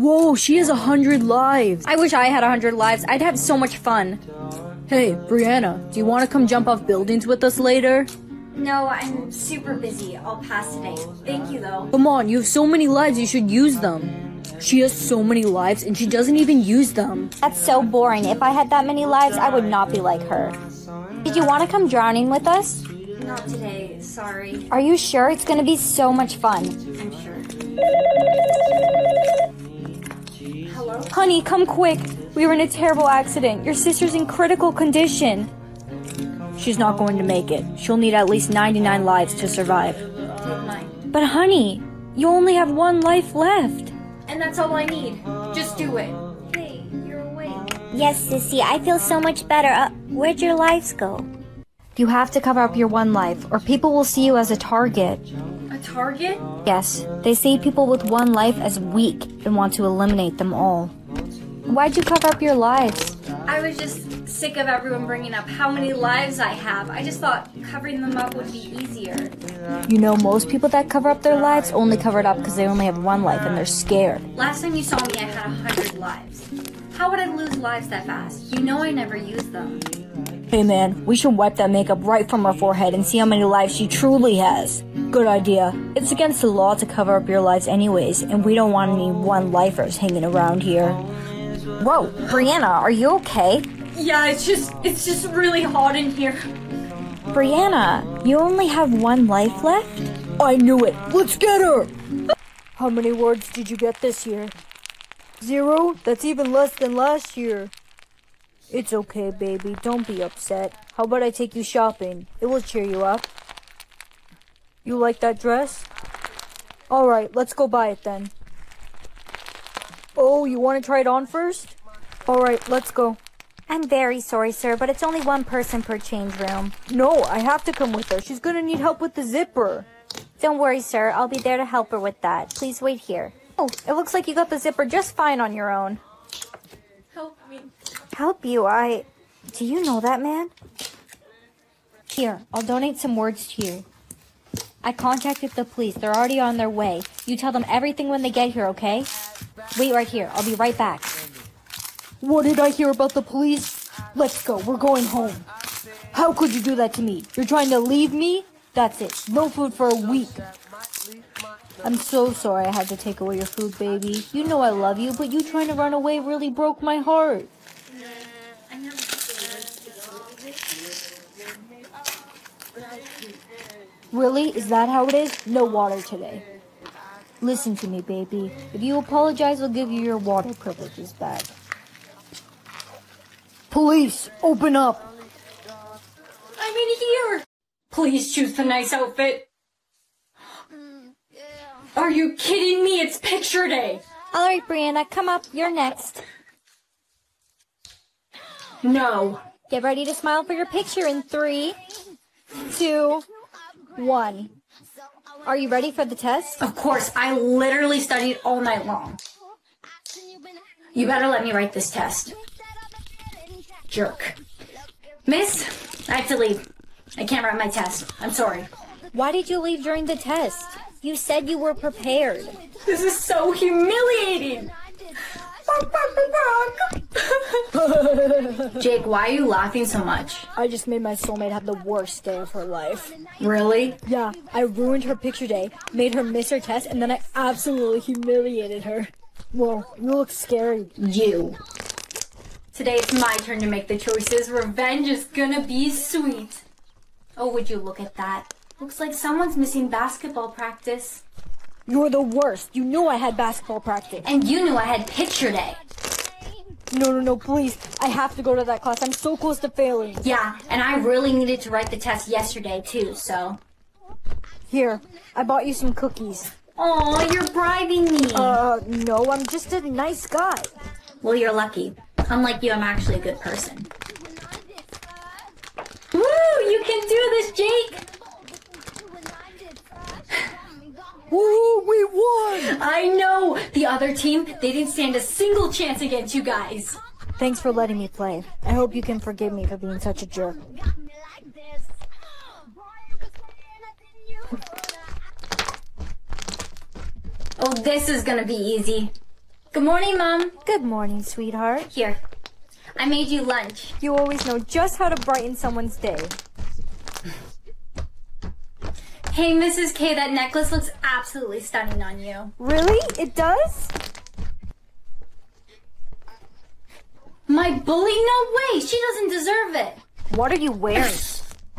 Whoa, she has a hundred lives. I wish I had a hundred lives. I'd have so much fun. Hey, Brianna, do you want to come jump off buildings with us later? No, I'm super busy. I'll pass today. Thank you, though. Come on, you have so many lives, you should use them. She has so many lives and she doesn't even use them. That's so boring. If I had that many lives, I would not be like her. Did you want to come drowning with us? Not today, sorry. Are you sure? It's gonna be so much fun. I'm sure. Hello? Honey, come quick. We were in a terrible accident. Your sister's in critical condition. She's not going to make it. She'll need at least 99 lives to survive. But honey, you only have one life left. And that's all I need. Just do it. Hey, you're awake. Yes, Sissy, I feel so much better. Uh, where'd your lives go? You have to cover up your one life, or people will see you as a target. A target? Yes, they see people with one life as weak and want to eliminate them all. Why'd you cover up your lives? I was just sick of everyone bringing up how many lives I have. I just thought covering them up would be easier. You know, most people that cover up their lives only cover it up because they only have one life and they're scared. Last time you saw me, I had a hundred lives. How would I lose lives that fast? You know I never use them. Hey man, we should wipe that makeup right from her forehead and see how many lives she truly has. Good idea. It's against the law to cover up your lives anyways, and we don't want any one-lifers hanging around here. Whoa, Brianna, are you okay? Yeah, it's just it's just really hot in here. Brianna, you only have one life left? I knew it. Let's get her. How many words did you get this year? Zero? That's even less than last year. It's okay, baby. Don't be upset. How about I take you shopping? It will cheer you up. You like that dress? Alright, let's go buy it then. Oh, you want to try it on first? Alright, let's go. I'm very sorry, sir, but it's only one person per change room. No, I have to come with her. She's gonna need help with the zipper. Don't worry, sir. I'll be there to help her with that. Please wait here. Oh, it looks like you got the zipper just fine on your own. Help me. Help you? I. Do you know that man? Here, I'll donate some words to you. I contacted the police. They're already on their way. You tell them everything when they get here, okay? Wait right here. I'll be right back. What did I hear about the police? Let's go. We're going home. How could you do that to me? You're trying to leave me? That's it. No food for a week. I'm so sorry I had to take away your food, baby. You know I love you, but you trying to run away really broke my heart. Really? Is that how it is? No water today. Listen to me, baby. If you apologize, I'll give you your water privileges back. Police, open up! I'm in here. Please choose the nice outfit. Are you kidding me? It's picture day. All right, Brianna, come up. You're next. No. Get ready to smile for your picture in three, two, one. Are you ready for the test? Of course, I literally studied all night long. You better let me write this test. Jerk. Miss, I have to leave. I can't write my test. I'm sorry. Why did you leave during the test? You said you were prepared. This is so humiliating. Jake, why are you laughing so much? I just made my soulmate have the worst day of her life. Really? Yeah, I ruined her picture day, made her miss her test, and then I absolutely humiliated her. Whoa, you look scary. You. Today it's my turn to make the choices. Revenge is gonna be sweet. Oh, would you look at that? Looks like someone's missing basketball practice. You're the worst. You knew I had basketball practice. And you knew I had picture day. No, no, no, please. I have to go to that class. I'm so close to failing. Yeah, and I really needed to write the test yesterday too, so. Here, I bought you some cookies. Oh, you're bribing me. Uh, no, I'm just a nice guy. Well, you're lucky. Unlike you, I'm actually a good person. Woo! You can do this, Jake! Woo, we won! I know! The other team, they didn't stand a single chance against you guys. Thanks for letting me play. I hope you can forgive me for being such a jerk. Oh, this is gonna be easy. Good morning, Mom. Good morning, sweetheart. Here. I made you lunch. You always know just how to brighten someone's day. Hey, Mrs. K, that necklace looks absolutely stunning on you. Really? It does? My bully? No way! She doesn't deserve it. What are you wearing?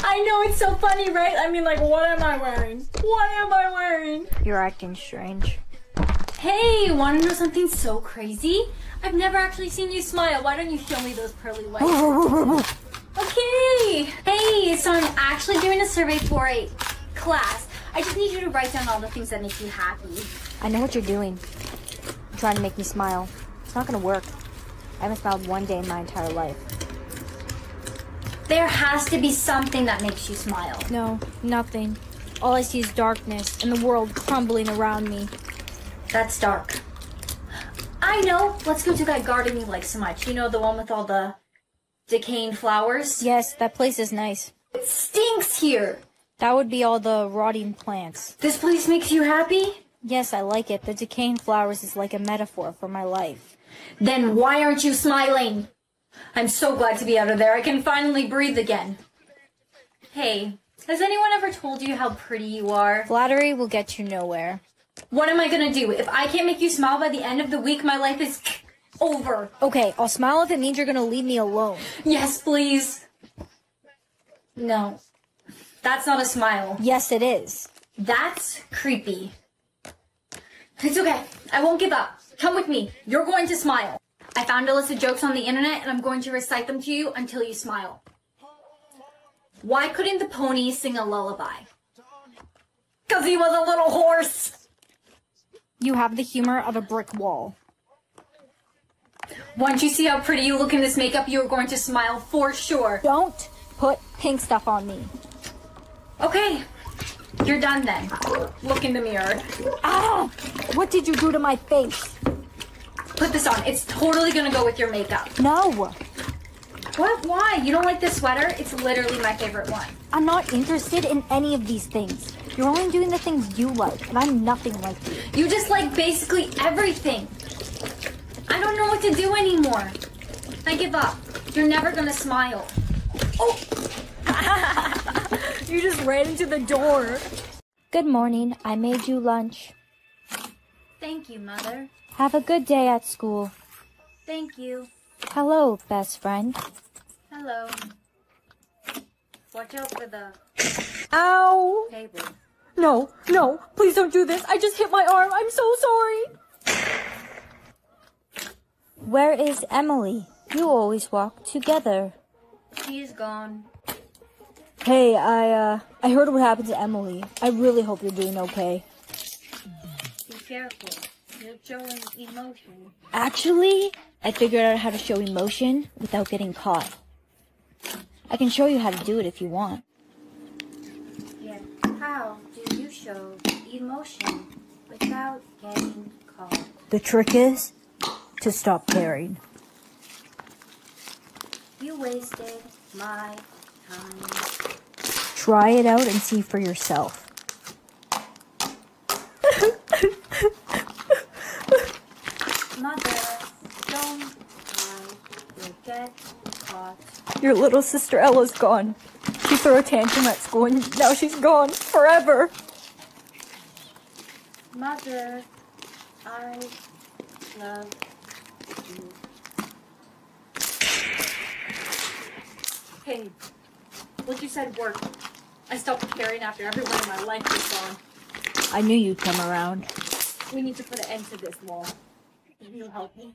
I know it's so funny, right? I mean, like, what am I wearing? What am I wearing? You're acting strange. Hey, wanna know something so crazy? I've never actually seen you smile. Why don't you show me those pearly whites? Okay. Hey, so I'm actually doing a survey for a class. I just need you to write down all the things that make you happy. I know what you're doing. You're trying to make me smile. It's not gonna work. I haven't smiled one day in my entire life. There has to be something that makes you smile. No, nothing. All I see is darkness and the world crumbling around me. That's dark. I know. Let's go to that garden you like so much. You know, the one with all the decaying flowers? Yes, that place is nice. It stinks here. That would be all the rotting plants. This place makes you happy? Yes, I like it. The decaying flowers is like a metaphor for my life. Then why aren't you smiling? I'm so glad to be out of there. I can finally breathe again. Hey, has anyone ever told you how pretty you are? Flattery will get you nowhere. What am I gonna do? If I can't make you smile by the end of the week, my life is over. Okay, I'll smile if it means you're gonna leave me alone. Yes, please. No. That's not a smile. Yes, it is. That's creepy. It's okay. I won't give up. Come with me. You're going to smile. I found a list of jokes on the internet and I'm going to recite them to you until you smile. Why couldn't the pony sing a lullaby? Because he was a little horse. You have the humor of a brick wall. Once you see how pretty you look in this makeup, you're going to smile for sure. Don't put pink stuff on me. Okay. You're done then. Look in the mirror. Ah! What did you do to my face? Put this on. It's totally gonna go with your makeup. No! What? Why? You don't like this sweater? It's literally my favorite one. I'm not interested in any of these things. You're only doing the things you like, and I'm nothing like you. You just like basically everything. I don't know what to do anymore. I give up. You're never gonna smile. Oh, You just ran into the door. Good morning. I made you lunch. thank you, Mother. Have a good day at school. Thank you. Hello, best friend. Hello. Watch out for the Ow! table. No, no, please don't do this. I just hit my arm. I'm so sorry. Where is Emily? You always walk together. She's gone. Hey, I uh I heard what happened to Emily. I really hope you're doing okay. Be careful. You're showing emotion. Actually, I figured out how to show emotion without getting caught. I can show you how to do it if you want. Yeah. How do you show emotion without getting caught? The trick is to stop caring. You wasted my time. Try it out and see for yourself. Mother, don't. You'll get caught. Your little sister Ella's gone. She threw a tantrum at school and now she's gone forever. Mother, I love Hey, what you said worked. I stopped caring after everyone in my life was gone. I knew you'd come around. We need to put an end to this wall. Can you help me?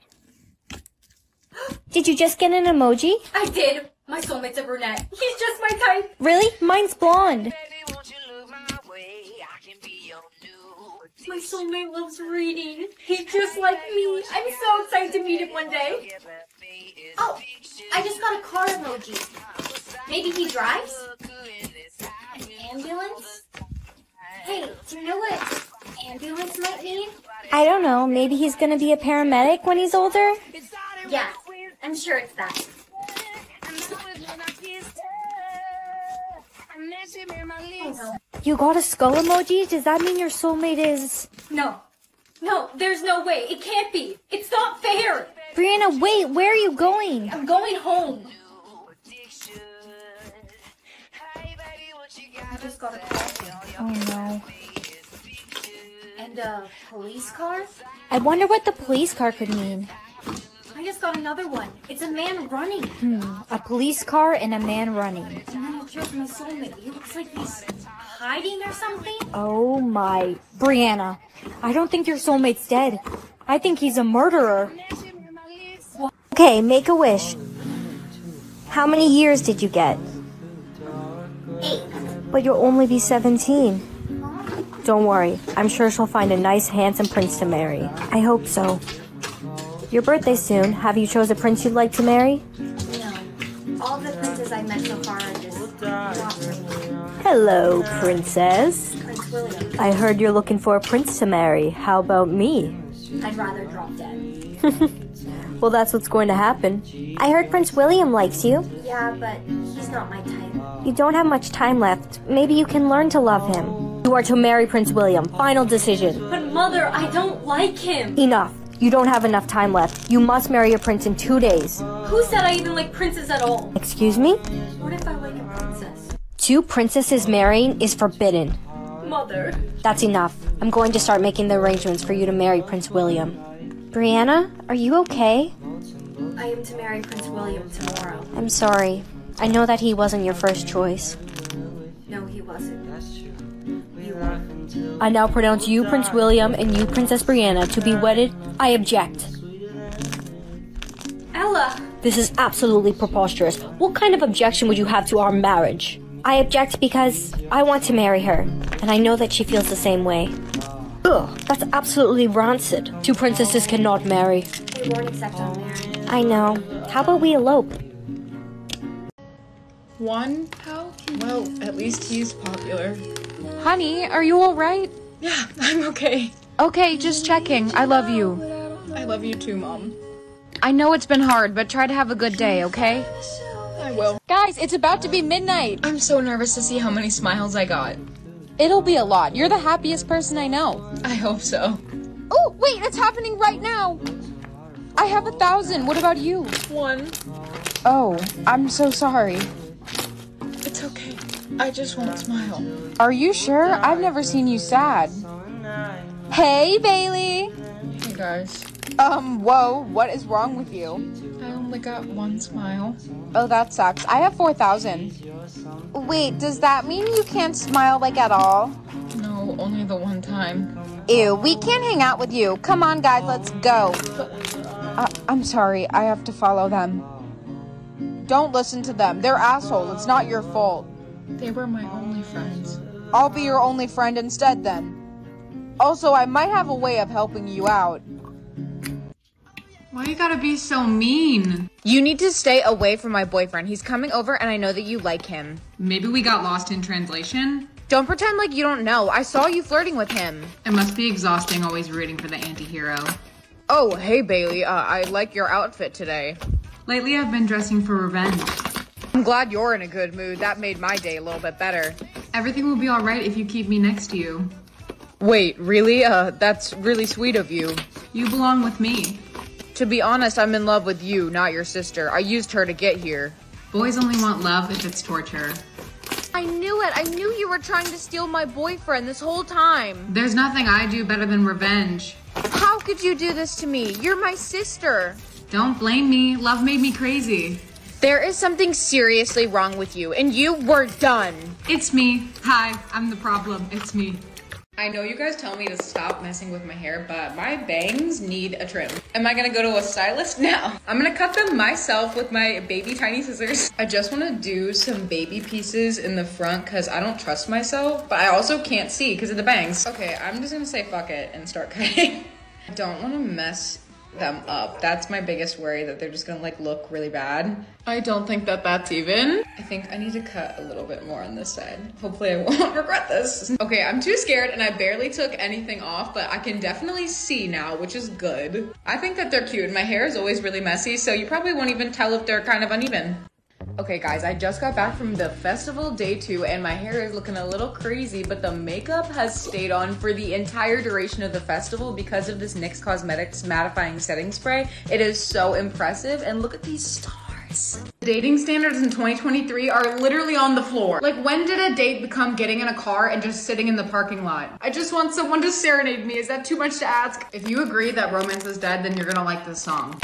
Did you just get an emoji? I did. My soulmate's a brunette. He's just my type. Really? Mine's blonde. My soulmate loves reading. He's just like me. I'm so excited to meet him one day. Oh, I just got a car emoji. Maybe he drives? An ambulance? Hey, do you know what ambulance might mean? I don't know. Maybe he's gonna be a paramedic when he's older? Yeah, I'm sure it's that. Oh, You got a skull emoji? Does that mean your soulmate is. no. No. No, there's no way. It can't be. It's not fair. Brianna, wait, where are you going? I'm going home. I just got a call. Oh no. And a police car? I wonder what the police car could mean. I just got another one. It's a man running. Hmm, a police car and a man running. And then my soulmate. He looks like he's hiding or something. Oh my. Brianna, I don't think your soulmate's dead. I think he's a murderer. Okay, make a wish. How many years did you get? Eight. But you'll only be 17. Don't worry, I'm sure she'll find a nice, handsome prince to marry. I hope so. Your birthday's soon. Have you chose a prince you'd like to marry? No. All the princes I met so far are just not for me. Hello, princess. Prince William. I heard you're looking for a prince to marry. How about me? I'd rather drop dead. Well, that's what's going to happen. I heard Prince William likes you. Yeah, but he's not my type. You don't have much time left. Maybe you can learn to love him. You are to marry Prince William. Final decision. But mother, I don't like him. Enough. You don't have enough time left. You must marry a prince in two days. Who said I even like princes at all? Excuse me? What if I like a princess? Two princesses marrying is forbidden. Mother. That's enough. I'm going to start making the arrangements for you to marry Prince William. Brianna, are you okay? I am to marry Prince William tomorrow. I'm sorry. I know that he wasn't your first choice. No, he wasn't. You are. I now pronounce you, Prince William, and you, Princess Brianna, to be wedded. I object. Ella! This is absolutely preposterous. What kind of objection would you have to our marriage? I object because I want to marry her, and I know that she feels the same way. Ugh, that's absolutely rancid. Two princesses cannot marry. They won't accept our marriage. I know. How about we elope? One? How? Well, at least he's popular. Honey, are you alright? Yeah, I'm okay. Okay, just checking. I love you. I love you too, Mom. I know it's been hard, but try to have a good day, okay? I will. Guys, it's about to be midnight. I'm so nervous to see how many smiles I got. It'll be a lot. You're the happiest person I know. I hope so. Oh, wait, it's happening right now. I have a thousand. What about you? One. Oh, I'm so sorry. I just won't smile. Are you sure? I've never seen you sad. Hey, Bailey. Hey guys. Um, whoa, what is wrong with you? I only got one smile. Oh, that sucks. I have 4,000. Wait, does that mean you can't smile like at all? No, only the one time. Ew, we can't hang out with you. Come on, guys, let's go. Uh, I'm sorry, I have to follow them. Don't listen to them. They're assholes. It's not your fault. They were my only friends. I'll be your only friend instead then. Also, I might have a way of helping you out. Why you gotta be so mean? You need to stay away from my boyfriend. He's coming over and I know that you like him. Maybe we got lost in translation? Don't pretend like you don't know. I saw you flirting with him. It must be exhausting always rooting for the anti-hero. Oh, hey Bailey. Uh, I like your outfit today. Lately I've been dressing for revenge. I'm glad you're in a good mood. That made my day a little bit better. Everything will be alright if you keep me next to you. Wait, really? Uh, that's really sweet of you. You belong with me. To be honest, I'm in love with you, not your sister. I used her to get here. Boys only want love if it's torture. I knew it. I knew you were trying to steal my boyfriend this whole time. There's nothing I do better than revenge. How could you do this to me? You're my sister. Don't blame me. Love made me crazy. There is something seriously wrong with you, and you were done. It's me. Hi, I'm the problem. It's me. I know you guys tell me to stop messing with my hair, but my bangs need a trim. Am I gonna go to a stylist? No. I'm gonna cut them myself with my baby tiny scissors. I just wanna do some baby pieces in the front because I don't trust myself, but I also can't see because of the bangs. Okay, I'm just gonna say fuck it and start cutting. I don't wanna mess them up. That's my biggest worry that they're just gonna like look really bad. I don't think that that's even. I think I need to cut a little bit more on this side. Hopefully I won't regret this. Okay, I'm too scared and I barely took anything off, but I can definitely see now, which is good. I think that they're cute. My hair is always really messy, so you probably won't even tell if they're kind of uneven. Okay guys, I just got back from the festival day two and my hair is looking a little crazy, but the makeup has stayed on for the entire duration of the festival because of this NYX Cosmetics mattifying setting spray. It is so impressive and look at these stars. Dating standards in 2023 are literally on the floor. Like when did a date become getting in a car and just sitting in the parking lot? I just want someone to serenade me. Is that too much to ask? If you agree that romance is dead, then you're gonna like this song.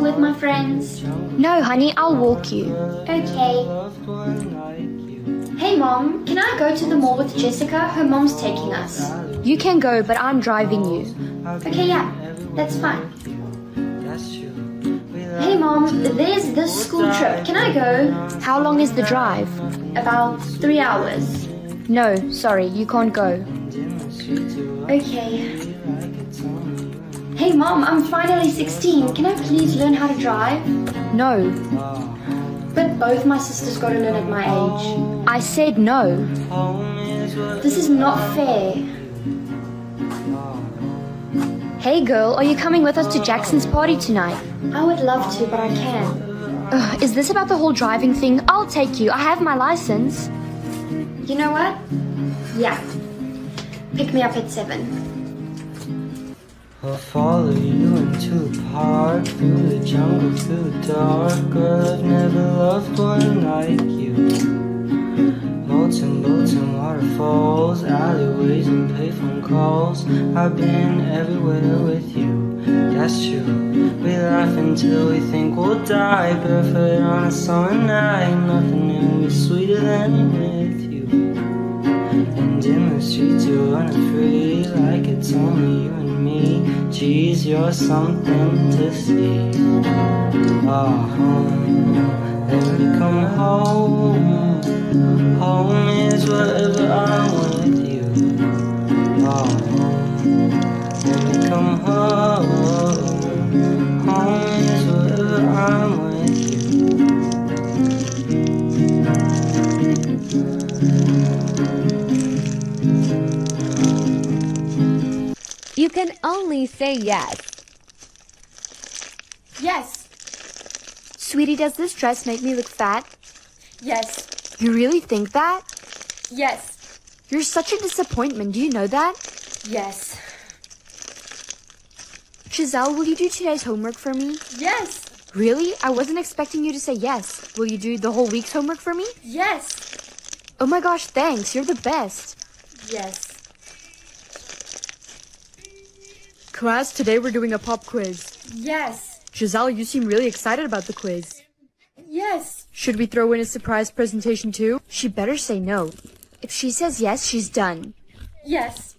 With my friends? No, honey, I'll walk you. Okay. Hey, mom, can I go to the mall with Jessica? Her mom's taking us. You can go, but I'm driving you. Okay, yeah, that's fine. Hey, mom, there's this school trip. Can I go? How long is the drive? About three hours. No, sorry, you can't go. Okay. Hey, mom, I'm finally 16. Can I please learn how to drive? No. But both my sisters got to learn at my age. I said no. This is not fair. Hey girl, are you coming with us to Jackson's party tonight? I would love to, but I can't. Ugh, is this about the whole driving thing? I'll take you. I have my license. You know what? Yeah. Pick me up at 7. I'll follow you into the park, through the jungle, through the dark. Girl, I've never loved one like you. Boats and boats and waterfalls, alleyways and payphone calls. I've been everywhere with you. That's true. We laugh until we think we'll die. Barefoot on a summer night, nothing will be sweeter than with you. And in the streets you're free Like it's only you and me Geez, you're something to see Oh, uh-huh. home, let me come home. Home is wherever I'm say yes. Yes. Sweetie, does this dress make me look fat? Yes. You really think that? Yes. You're such a disappointment. Do you know that? Yes. Giselle, will you do today's homework for me? Yes. Really? I wasn't expecting you to say yes. Will you do the whole week's homework for me? Yes. Oh my gosh, thanks. You're the best. Yes. Class, today we're doing a pop quiz. Yes. Giselle, you seem really excited about the quiz. Yes. Should we throw in a surprise presentation too? She better say no. If she says yes, she's done. Yes.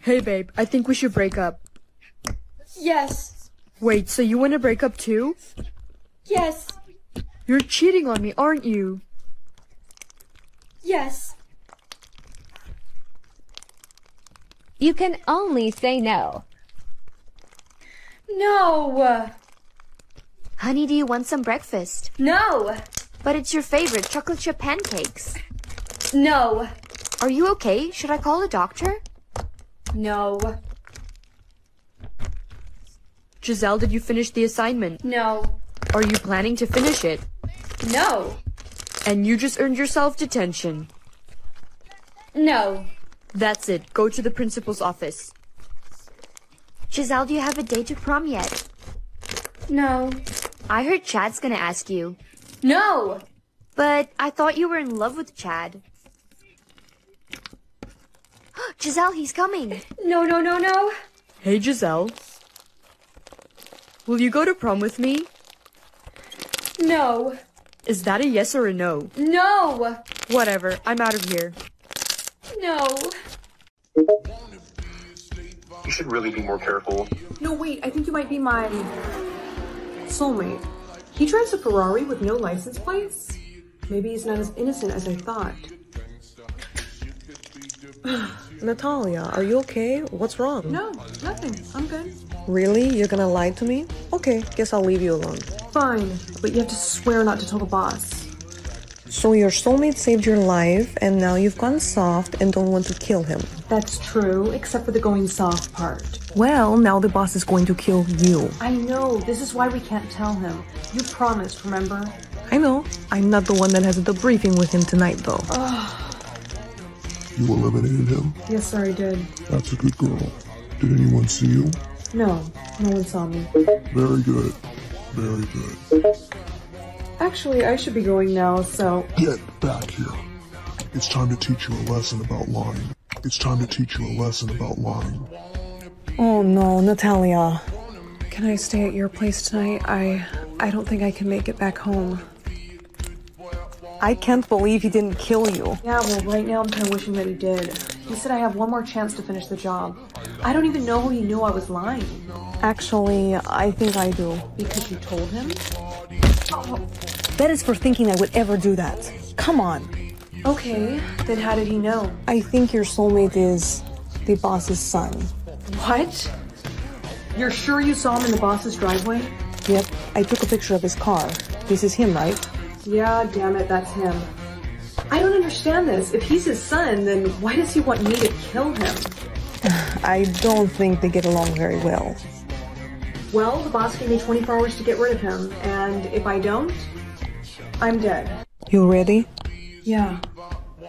Hey babe, I think we should break up. Yes. Wait, so you want to break up too? Yes. You're cheating on me, aren't you? Yes. You can only say no. No. Honey, do you want some breakfast? No. But it's your favorite chocolate chip pancakes. No. Are you okay? Should I call a doctor? No. Giselle, did you finish the assignment? No. Are you planning to finish it? No. And you just earned yourself detention. No. That's it. Go to the principal's office. Giselle, do you have a date to prom yet? No. I heard Chad's gonna ask you. No. But I thought you were in love with Chad. Giselle, he's coming. No, no, no, no. Hey Giselle. Will you go to prom with me? No. Is that a yes or a no? No. Whatever, I'm out of here. No. You should really be more careful. No, wait, I think you might be my soulmate. He drives a Ferrari with no license plates? Maybe he's not as innocent as I thought. Natalia, are you okay? What's wrong? No, nothing. I'm good. Really? You're gonna lie to me? Okay, guess I'll leave you alone. Fine, but you have to swear not to tell the boss. So your soulmate saved your life, and now you've gone soft and don't want to kill him. That's true, except for the going soft part. Well, now the boss is going to kill you. I know, this is why we can't tell him. You promised, remember? I know. I'm not the one that has a debriefing with him tonight, though. You eliminated him? Yes, sir, I did. That's a good girl. Did anyone see you? No, no one saw me. Very good. Very good. Actually, I should be going now, so. Get back here. It's time to teach you a lesson about lying. It's time to teach you a lesson about lying. Oh no, Natalia. Can I stay at your place tonight? I I don't think I can make it back home. I can't believe he didn't kill you. Yeah, well, right now I'm kind of wishing that he did. He said I have one more chance to finish the job. I don't even know how he knew I was lying. Actually, I think I do. Because you told him? Oh, That is for thinking I would ever do that. Come on. Okay, then how did he know? I think your soulmate is the boss's son. What? You're sure you saw him in the boss's driveway? Yep, I took a picture of his car. This is him, right? Yeah, damn it, that's him. I don't understand this. If he's his son, then why does he want me to kill him? I don't think they get along very well. Well, the boss gave me 24 hours to get rid of him, and if I don't, I'm dead. You ready? Yeah.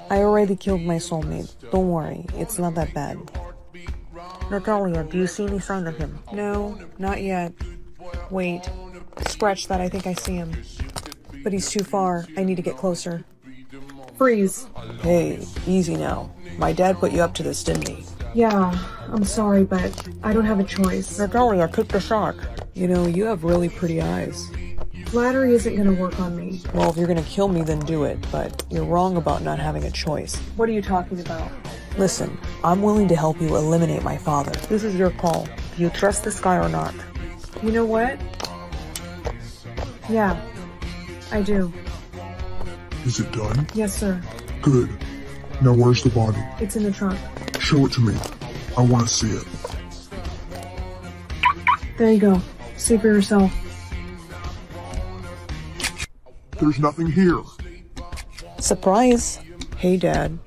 I already killed my soulmate. Don't worry, it's not that bad. Natalia, do you see any sign of him? No, not yet. Wait. Scratch that, I think I see him. But he's too far. I need to get closer. Freeze. Hey, easy now. My dad put you up to this, didn't he? Yeah, I'm sorry, but I don't have a choice. Natalia, took the shot. You know, you have really pretty eyes. Flattery isn't gonna work on me. Well, if you're gonna kill me, then do it. But you're wrong about not having a choice. What are you talking about? Listen, I'm willing to help you eliminate my father. This is your call. Do you trust this guy or not? You know what? Yeah, I do. Is it done? Yes, sir. Good. Now where's the body? It's in the trunk. Show it to me. I want to see it. There you go. See for yourself. There's nothing here. Surprise. Hey, Dad.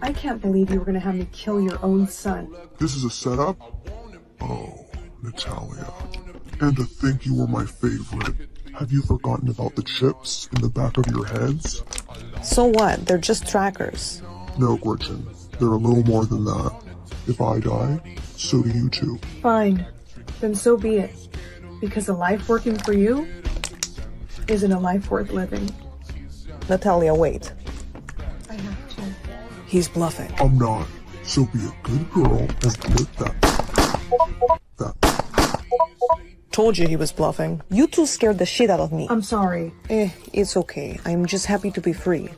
I can't believe you were gonna have me kill your own son. This is a setup? Oh, Natalia. And to think you were my favorite. Have you forgotten about the chips in the back of your heads? So what? They're just trackers. No, Gretchen. They're a little more than that. If I die, so do you too. Fine. Then so be it. Because a life working for you isn't a life worth living. Natalia, wait. I have to. He's bluffing. I'm not. So be a good girl and flip that. That. Told you he was bluffing. You two scared the shit out of me. I'm sorry. Eh, it's okay. I'm just happy to be free.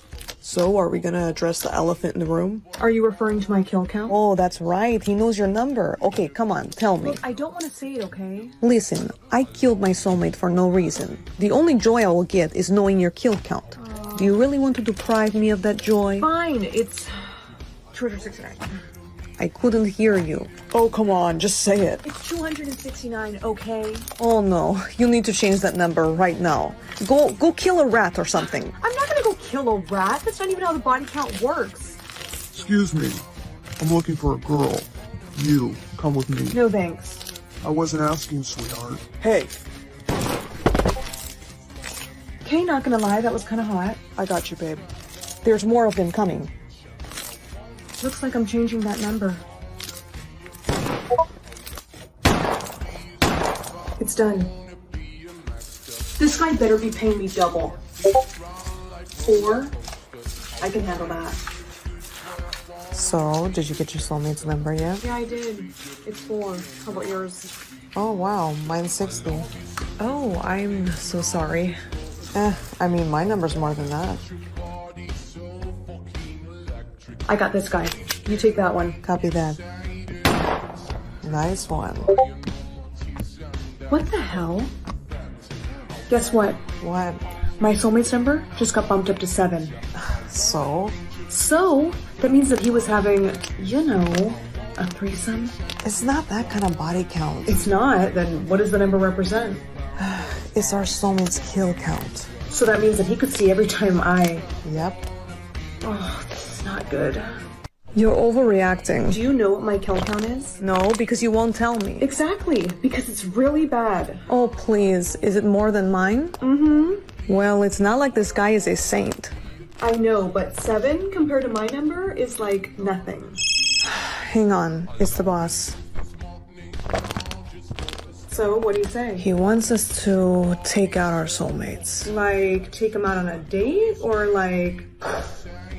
So, are we gonna address the elephant in the room? Are you referring to my kill count? Oh, that's right. He knows your number. Okay, come on, tell me. Look, I don't want to say it, okay? Listen, I killed my soulmate for no reason. The only joy I will get is knowing your kill count. Do you really want to deprive me of that joy? Fine, it's 269. I couldn't hear you. Oh, come on, just say it. It's 269, okay? Oh no, you need to change that number right now. Go go kill a rat or something. I'm not gonna go kill a rat. That's not even how the body count works. Excuse me. I'm looking for a girl. You, come with me. No thanks. I wasn't asking, sweetheart. Hey, Okay, not gonna lie, that was kind of hot. I got you, babe. There's more of them coming. Looks like I'm changing that number. It's done. This guy better be paying me double. Or I can handle that. So, did you get your soulmate's number yet? Yeah, I did. It's four. How about yours? Oh wow, mine's 60. Oh, I'm so sorry. Eh, I mean, my number's more than that. I got this guy. You take that one. Copy that. Nice one. What the hell? Guess what? What? My soulmate's number just got bumped up to seven. So? So, that means that he was having, you know, a threesome? It's not that kind of body count. It's not. Then what does the number represent? It's our soulmate's kill count. So that means that he could see every time I. Yep. Oh, this is not good. You're overreacting. Do you know what my kill count is? No, because you won't tell me. Exactly, because it's really bad. Oh, please. Is it more than mine? Mm-hmm. Well, it's not like this guy is a saint. I know, but seven compared to my number is like nothing. Hang on. It's the boss. So, what do you say? He wants us to take out our soulmates. Like, take them out on a date or like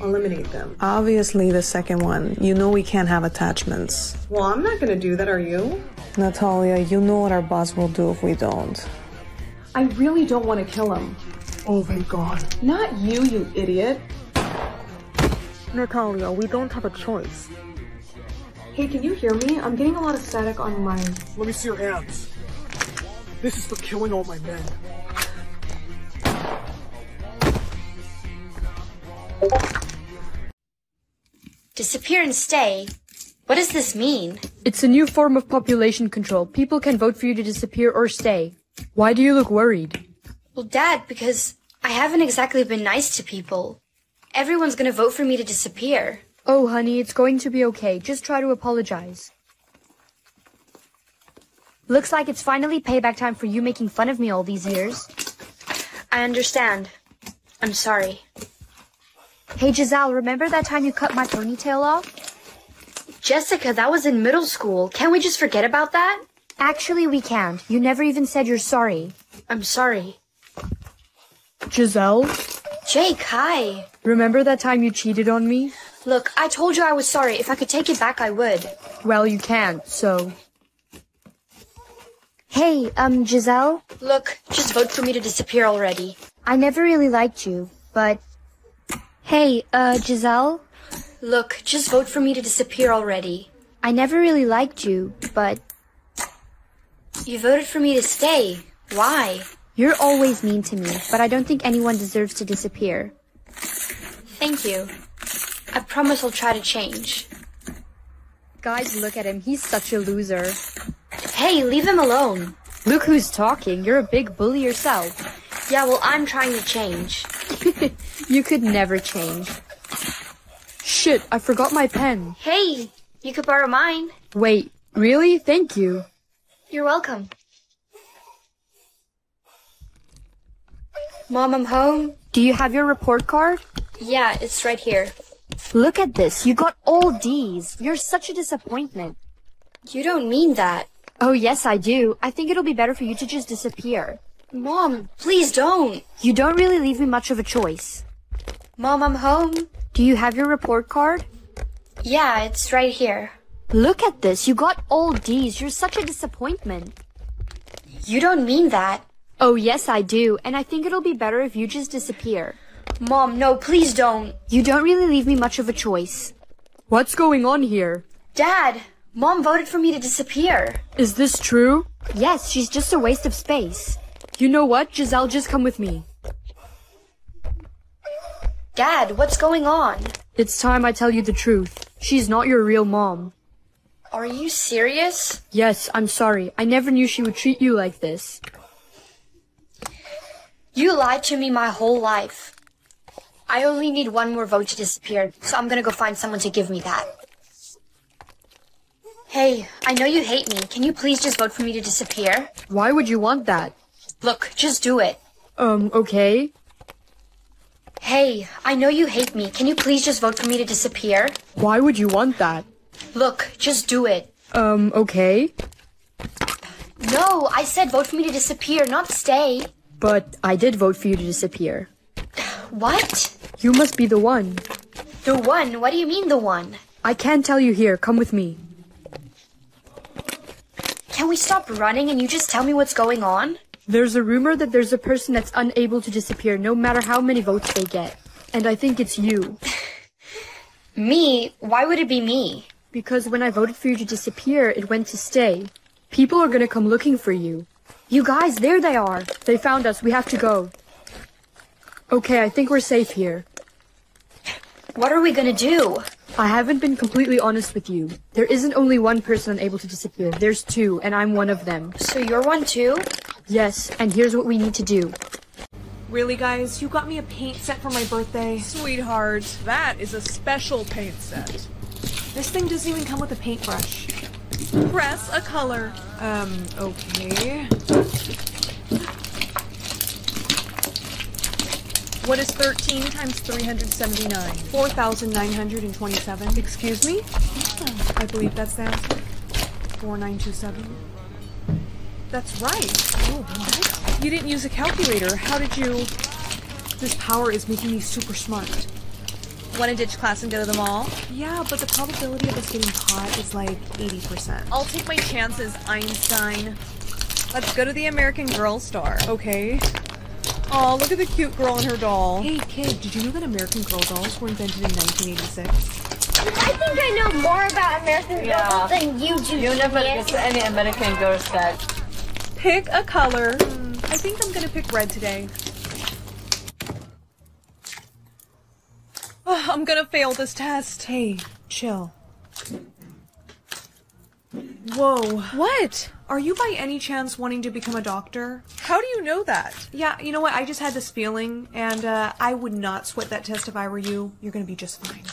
eliminate them? Obviously, the second one. You know we can't have attachments. Well, I'm not gonna do that, are you? Natalia, you know what our boss will do if we don't. I really don't want to kill him. Oh my god. Not you, you idiot. Natalia, we don't have a choice. Hey, can you hear me? I'm getting a lot of static on my. Let me see your hands. This is for killing all my men. Disappear and stay? What does this mean? It's a new form of population control. People can vote for you to disappear or stay. Why do you look worried? Well, Dad, because I haven't exactly been nice to people. Everyone's gonna vote for me to disappear. Oh, honey, it's going to be okay. Just try to apologize. Looks like it's finally payback time for you making fun of me all these years. I understand. I'm sorry. Hey, Giselle, remember that time you cut my ponytail off? Jessica, that was in middle school. Can't we just forget about that? Actually, we can't. You never even said you're sorry. I'm sorry. Giselle? Jake, hi. Remember that time you cheated on me? Look, I told you I was sorry. If I could take it back, I would. Well, you can't, so. Hey, um, Giselle? Look, just vote for me to disappear already. I never really liked you, but. Hey, uh, Giselle? Look, just vote for me to disappear already. I never really liked you, but. You voted for me to stay. Why? You're always mean to me, but I don't think anyone deserves to disappear. Thank you. I promise I'll try to change. Guys, look at him. He's such a loser. Hey, leave him alone. Look who's talking. You're a big bully yourself. Yeah, well, I'm trying to change. you could never change. Shit, I forgot my pen. Hey, you could borrow mine. Wait, really? Thank you. You're welcome. Mom, I'm home. Do you have your report card? Yeah, it's right here. Look at this. You got all D's. You're such a disappointment. You don't mean that. Oh, yes, I do. I think it'll be better for you to just disappear. Mom, please don't. You don't really leave me much of a choice. Mom, I'm home. Do you have your report card? Yeah, it's right here. Look at this. You got all D's. You're such a disappointment. You don't mean that. Oh, yes, I do. And I think it'll be better if you just disappear. Mom, no, please don't. You don't really leave me much of a choice. What's going on here? Dad, Mom voted for me to disappear. Is this true? Yes, she's just a waste of space. You know what? Giselle, just come with me. Dad, what's going on? It's time I tell you the truth. She's not your real mom. Are you serious? Yes, I'm sorry. I never knew she would treat you like this. You lied to me my whole life. I only need one more vote to disappear, so I'm gonna go find someone to give me that. Hey, I know you hate me. Can you please just vote for me to disappear? Why would you want that? Look, just do it. Um, okay. Hey, I know you hate me. Can you please just vote for me to disappear? Why would you want that? Look, just do it. Um, okay. No, I said vote for me to disappear, not stay. But I did vote for you to disappear. What? You must be the one. The one? What do you mean the one? I can't tell you here. Come with me. Can we stop running and you just tell me what's going on? There's a rumor that there's a person that's unable to disappear no matter how many votes they get. And I think it's you. me? Why would it be me? Because when I voted for you to disappear, it went to stay. People are gonna come looking for you. You guys, there they are. They found us. We have to go. Okay, I think we're safe here. What are we gonna do? I haven't been completely honest with you. There isn't only one person unable to disappear. There's two, and I'm one of them. So you're one too? Yes, and here's what we need to do. Really, guys? You got me a paint set for my birthday? Sweetheart, that is a special paint set. This thing doesn't even come with a paintbrush. Press a color. Um, okay. What is 13 times 379? 4,927. Excuse me? I believe that's the answer. 4927. That's right. Oh. You didn't use a calculator. How did you... This power is making me super smart. Want to ditch class and go to the mall? Yeah, but the probability of us getting caught is like 80%. I'll take my chances, Einstein. Let's go to the American Girl store. Okay. Oh, look at the cute girl and her doll. Hey, kid, did you know that American Girl dolls were invented in 1986? I think I know more about American Girl dolls than you do. You never Julius. get any American Girl set. Pick a color. I think I'm gonna pick red today. Oh, I'm gonna fail this test. Hey, chill. Whoa. What? Are you by any chance wanting to become a doctor? How do you know that? Yeah, you know what? I just had this feeling, and uh, I would not sweat that test if I were you. You're gonna be just fine.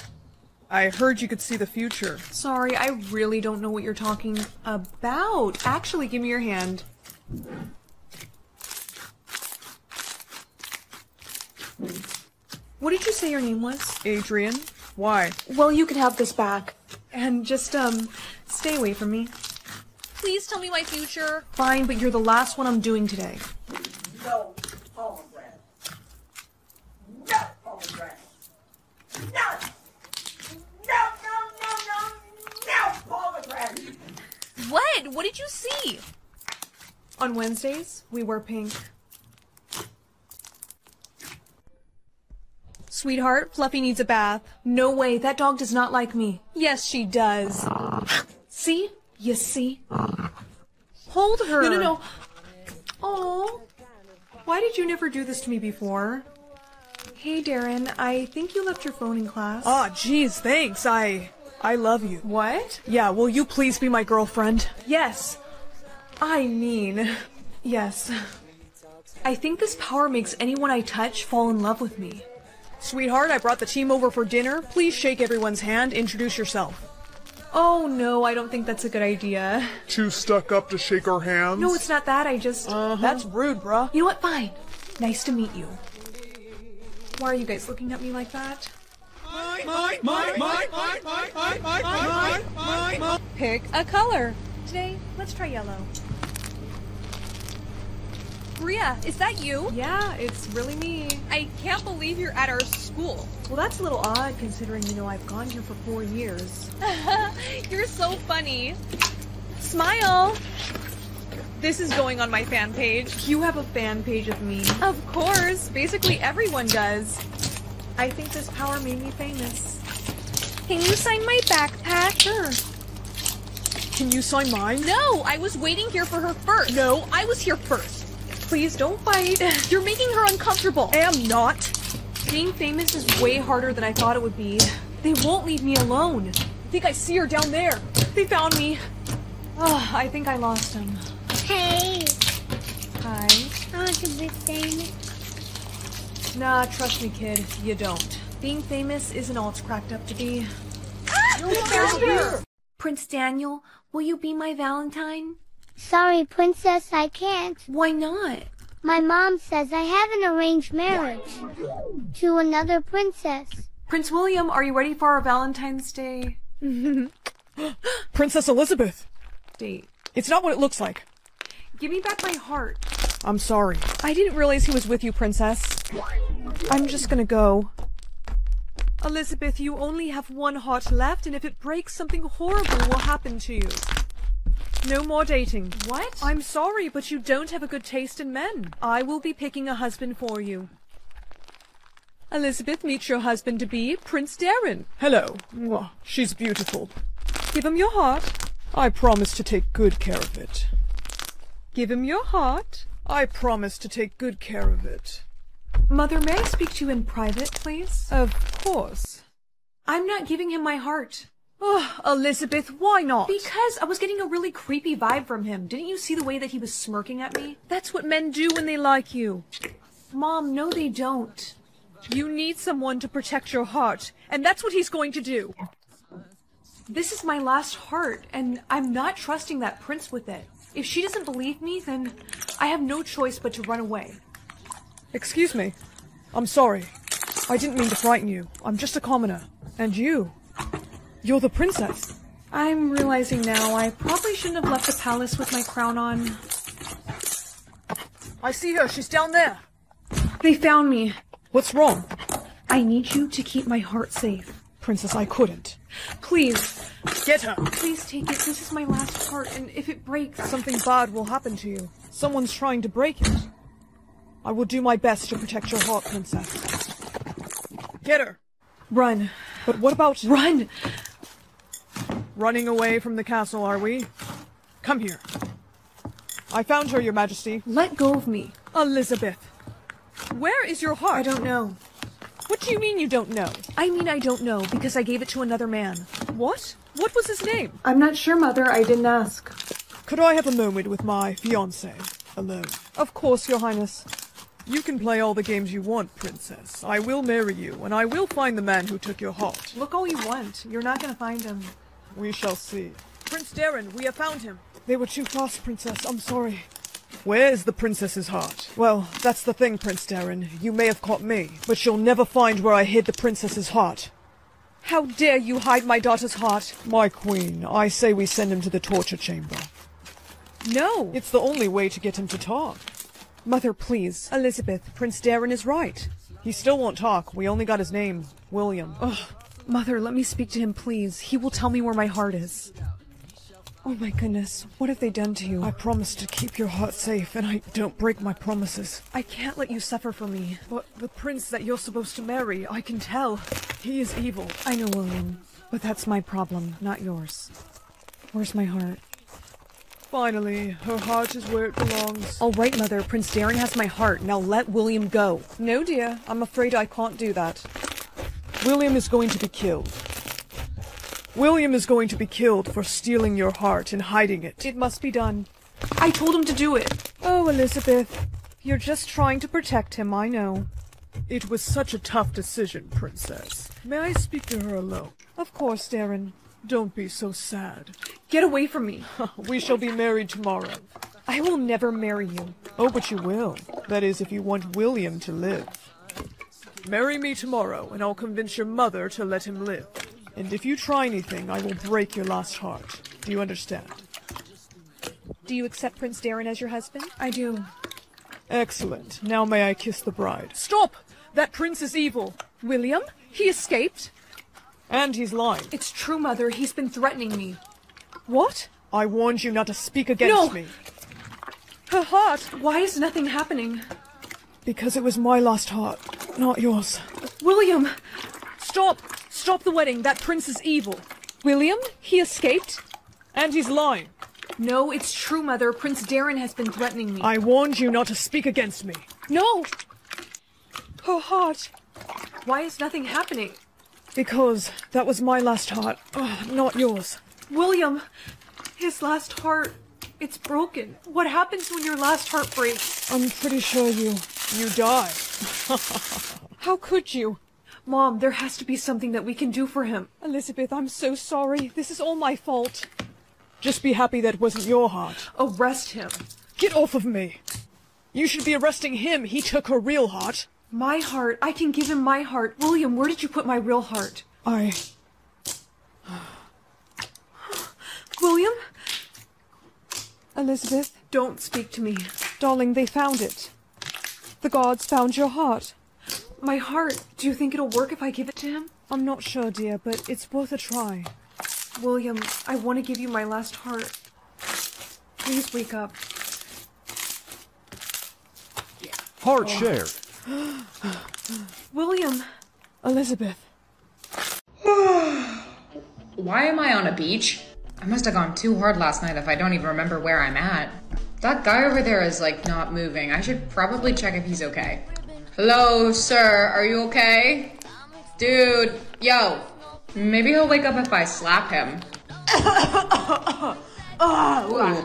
I heard you could see the future. Sorry, I really don't know what you're talking about. Actually, give me your hand. What did you say your name was? Adrian? Why? Well, you can have this back. And just, um, stay away from me. Please tell me my future. Fine, but you're the last one I'm doing today. No pomegranate. No pomegranate. No. No, no, no, no, no pomegranate. What? What did you see? On Wednesdays, we wear pink. Sweetheart, Fluffy needs a bath. No way, that dog does not like me. Yes, she does. See? You see? Hold her. No, no, no. Oh, why did you never do this to me before? Hey, Darren, I think you left your phone in class. Ah, jeez, thanks. I. I love you. What? Yeah, will you please be my girlfriend? Yes. I mean, yes. I think this power makes anyone I touch fall in love with me. Sweetheart, I brought the team over for dinner. Please shake everyone's hand. Introduce yourself. Oh no, I don't think that's a good idea. Too stuck up to shake our hands? No, it's not that. I just. Uh-huh. That's rude, bruh. You know what? Fine. Nice to meet you. Why are you guys looking at me like that? Pick a color. Today, let's try yellow. Bria, is that you? Yeah, it's really me. I can't believe you're at our school. Well, that's a little odd considering, you know, I've gone here for four years. you're so funny. Smile. This is going on my fan page. You have a fan page of me. Of course. Basically everyone does. I think this power made me famous. Can you sign my backpack? Sure. Can you sign mine? No, I was waiting here for her first. No, I was here first. Please don't fight. You're making her uncomfortable. I am not. Being famous is way harder than I thought it would be. They won't leave me alone. I think I see her down there. They found me. Oh, I think I lost him. Hey, Hi. I want to be famous. Nah, trust me, kid. You don't. Being famous isn't all it's cracked up to be. Prince Daniel, will you be my Valentine? Sorry, princess, I can't. Why not? My mom says I have an arranged marriage to another princess. Prince William, are you ready for our Valentine's Day Princess Elizabeth. date? It's not what it looks like. Give me back my heart. I'm sorry. I didn't realize he was with you, Princess. I'm just gonna go. Elizabeth, you only have one heart left, and if it breaks, something horrible will happen to you. No more dating. What? I'm sorry, but you don't have a good taste in men. I will be picking a husband for you. Elizabeth, meet your husband to be, Prince Darren. Hello. Mwah. She's beautiful. Give him your heart. I promise to take good care of it. Give him your heart. I promise to take good care of it. Mother, may I speak to you in private, please? Of course. I'm not giving him my heart. Oh, Elizabeth, why not? Because I was getting a really creepy vibe from him. Didn't you see the way that he was smirking at me? That's what men do when they like you. Mom, no, they don't. You need someone to protect your heart, and that's what he's going to do. This is my last heart, and I'm not trusting that prince with it. If she doesn't believe me, then I have no choice but to run away. Excuse me. I'm sorry. I didn't mean to frighten you. I'm just a commoner. And you? You're the princess. I'm realizing now I probably shouldn't have left the palace with my crown on. I see her. She's down there. They found me. What's wrong? I need you to keep my heart safe. Princess, I couldn't. Please. Get her. Please take it. This is my last heart, and if it breaks. Something bad will happen to you. Someone's trying to break it. I will do my best to protect your heart, Princess. Get her. Run. But what about. Run! Running away from the castle, are we? Come here. I found her, Your Majesty. Let go of me. Elizabeth. Where is your heart? I don't know. What do you mean you don't know? I mean, I don't know because I gave it to another man. What? What was his name? I'm not sure, Mother. I didn't ask. Could I have a moment with my fiance alone? Of course, Your Highness. You can play all the games you want, Princess. I will marry you, and I will find the man who took your heart. Look all you want. You're not gonna find him. We shall see. Prince Darren, we have found him. They were too fast, Princess. I'm sorry. Where is the princess's heart? Well, that's the thing, Prince Darren. You may have caught me, but you'll never find where I hid the princess's heart. How dare you hide my daughter's heart? My queen, I say we send him to the torture chamber. No! It's the only way to get him to talk. Mother, please. Elizabeth, Prince Darren is right. He still won't talk. We only got his name. William. Ugh. Mother, let me speak to him, please. He will tell me where my heart is. Oh my goodness, what have they done to you? I promised to keep your heart safe, and I don't break my promises. I can't let you suffer for me. But the prince that you're supposed to marry, I can tell. He is evil. I know, William. But that's my problem, not yours. Where's my heart? Finally, her heart is where it belongs. All right, Mother. Prince Darren has my heart. Now let William go. No, dear. I'm afraid I can't do that. William is going to be killed. William is going to be killed for stealing your heart and hiding it. It must be done. I told him to do it. Oh, Elizabeth. You're just trying to protect him, I know. It was such a tough decision, Princess. May I speak to her alone? Of course, Darren. Don't be so sad. Get away from me. we shall be married tomorrow. I will never marry you. Oh, but you will. That is, if you want William to live. Marry me tomorrow, and I'll convince your mother to let him live. And if you try anything, I will break your last heart. Do you understand? Do you accept Prince Darren as your husband? I do. Excellent. Now may I kiss the bride? Stop! That prince is evil. William? He escaped? And he's lying. It's true, Mother. He's been threatening me. What? I warned you not to speak against No! me. Her heart! Why is nothing happening? Because it was my last heart, not yours. William! Stop! Stop the wedding! That prince is evil. William? He escaped? And he's lying. No, it's true, Mother. Prince Darren has been threatening me. I warned you not to speak against me. No! Her heart. Why is nothing happening? Because that was my last heart, oh, not yours. William! His last heart. It's broken. What happens when your last heart breaks? I'm pretty sure you. You die. How could you? Mom, there has to be something that we can do for him. Elizabeth, I'm so sorry. This is all my fault. Just be happy that wasn't your heart. Arrest him. Get off of me. You should be arresting him. He took her real heart. My heart. I can give him my heart. William, where did you put my real heart? I. William? Elizabeth? Don't speak to me. Darling, they found it. The gods found your heart. My heart. Do you think it'll work if I give it to him? I'm not sure, dear, but it's worth a try. William, I want to give you my last heart. Please wake up. Heart shared. William! Elizabeth. Why am I on a beach? I must have gone too hard last night if I don't even remember where I'm at. That guy over there is like not moving. I should probably check if he's okay. Hello, sir. Are you okay? Dude, yo, Maybe he'll wake up if I slap him. Ooh,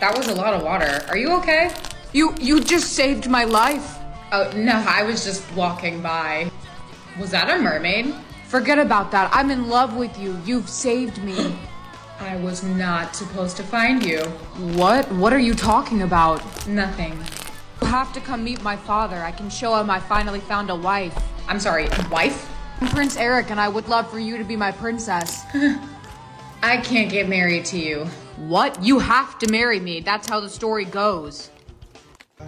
that was a lot of water. Are you okay? You you just saved my life. Oh no, I was just walking by. Was that a mermaid? Forget about that. I'm in love with you. You've saved me. I was not supposed to find you. What? What are you talking about? Nothing. You have to come meet my father. I can show him I finally found a wife. I'm sorry, wife? I'm Prince Eric, and I would love for you to be my princess. I can't get married to you. What? You have to marry me. That's how the story goes.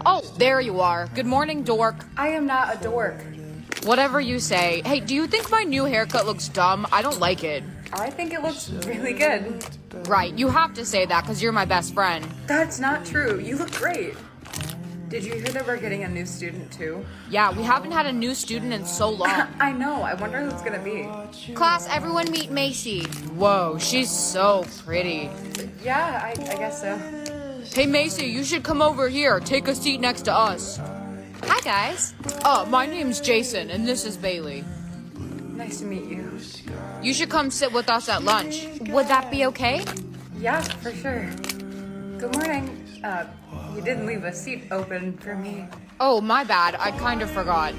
Oh, there you are. Good morning, dork. I am not a dork. Whatever you say. Hey, do you think my new haircut looks dumb? I don't like it. I think it looks really good. Right, you have to say that because you're my best friend. That's not true. You look great. Did you hear that we're getting a new student too? Yeah, we haven't had a new student in so long. I know. I wonder who it's gonna be. Class, everyone meet Macy. Whoa, she's so pretty. Yeah, I, I guess so. Hey, Macy, you should come over here. Take a seat next to us. Hi, guys. Uh, my name's Jason, and this is Bailey. Nice to meet you. You should come sit with us at lunch. Would that be okay? Yeah, for sure. Good morning. Uh, you didn't leave a seat open for me. Oh, my bad. I kind of forgot.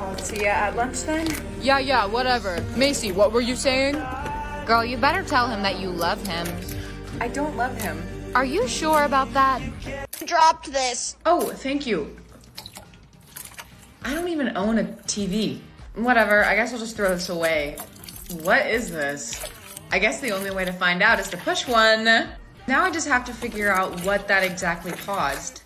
I'll see you at lunch then. Yeah, yeah, whatever. Macy, what were you saying? Girl, you better tell him that you love him. I don't love him. Are you sure about that? Dropped this. Oh, thank you. I don't even own a TV. Whatever, I guess I'll just throw this away. What is this? I guess the only way to find out is to push one. Now I just have to figure out what that exactly caused.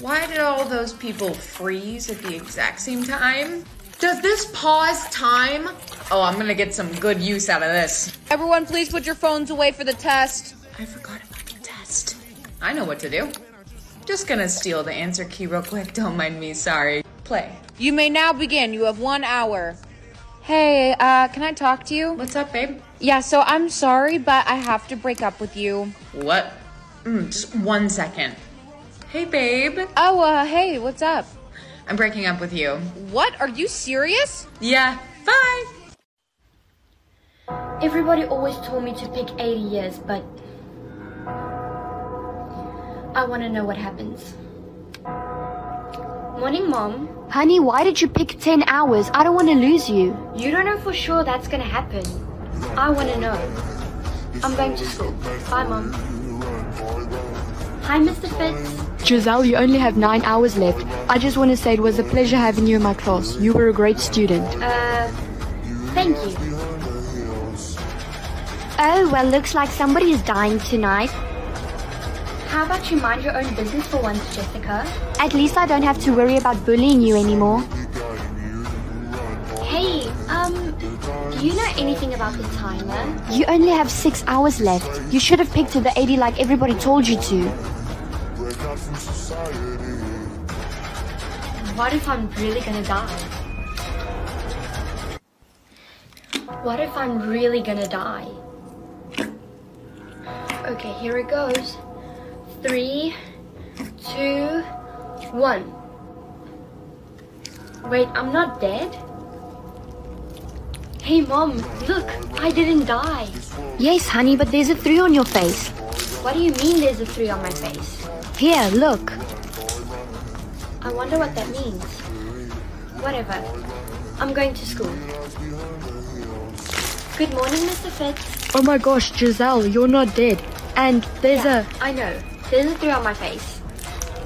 Why did all those people freeze at the exact same time? Does this pause time? Oh, I'm gonna get some good use out of this. Everyone, please put your phones away for the test. I forgot about the test. I know what to do. Just gonna steal the answer key real quick. Don't mind me, sorry. Play. You may now begin. You have one hour. Hey, uh, can I talk to you? What's up, babe? Yeah, so I'm sorry, but I have to break up with you. What? Mm, just one second. Hey, babe. Oh, uh, hey, what's up? I'm breaking up with you. What? Are you serious? Yeah. Bye. Everybody always told me to pick 80 years, but I want to know what happens. Morning, Mom. Honey, why did you pick 10 hours? I don't want to lose you. You don't know for sure that's gonna happen. I want to know. I'm going to school. Bye, Mom. Hi, Mr. Fitz. Giselle, you only have 9 hours left. I just want to say it was a pleasure having you in my class. You were a great student. Uh, thank you. Oh, well, looks like somebody is dying tonight. How about you mind your own business for once, Jessica? At least I don't have to worry about bullying you anymore. Hey, um, do you know anything about the timer? You only have 6 hours left. You should have picked the 80 like everybody told you to. What if I'm really gonna die? What if I'm really gonna die? Okay, here it goes. Three, two, one. Wait, I'm not dead? Hey mom, look, I didn't die. Yes, honey, but there's a 3 on your face. What do you mean there's a three on my face? Here, look. I wonder what that means. Whatever. I'm going to school. Good morning, Mr. Fitz. Oh my gosh, Giselle, you're not dead. And there's Yeah, I know. There's a three on my face.